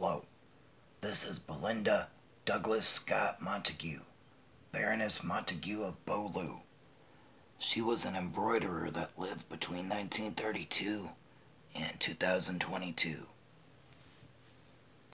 Hello, this is Belinda Douglas Scott Montagu, Baroness Montagu of Beaulieu. She was an embroiderer that lived between 1932 and 2022.